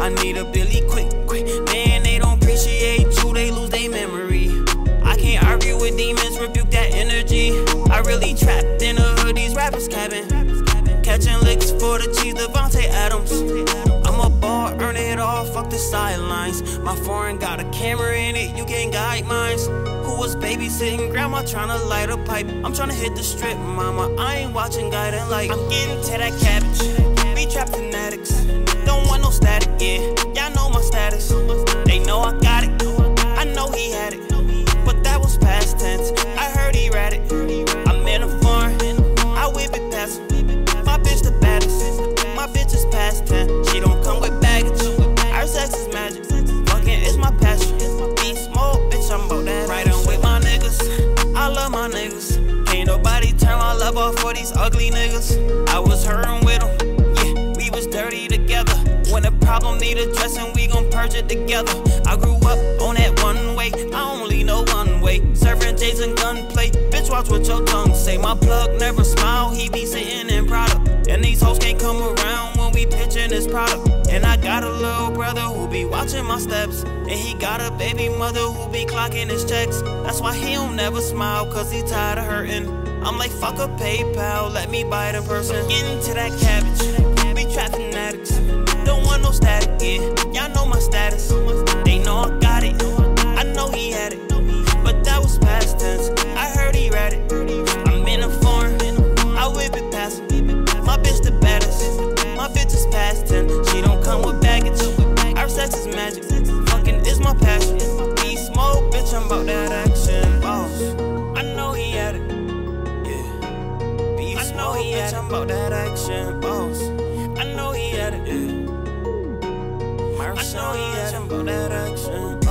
I need a Billy quick, quick. Man, they don't appreciate you, they lose their memory. I can't argue with demons, rebuke that energy. I really trapped in a hood, these rappers cabin. Catching licks for the cheese, Davante Adams. I'm a ball, earn it all, fuck the sidelines. My foreign got a camera in it, you can't guide mines. Who was babysitting grandma trying to light a pipe? I'm trying to hit the strip, mama. I ain't watching guiding light. I'm getting to that cabbage. We trap fanatics. Don't these ugly niggas. I was hurting with them. Yeah, we was dirty together. When a problem need addressing, we gon' purge it together. I grew up on that one way. I only know one way. Serving and gunplay. Bitch, watch what your tongue say. My plug never smile. He be sitting in product. And these hoes can't come around when we pitching this product. And I got a little brother who be watching my steps. And he got a baby mother who be clocking his checks. That's why he don't never smile, cause he tired of hurting. I'm like, fuck a PayPal, let me buy in person. Get into that cabbage. We trap fanatics. Don't want no static, yeah. Bitch, I'm about that action. Boss. I know he had it. Yeah. I know he had it. About that action.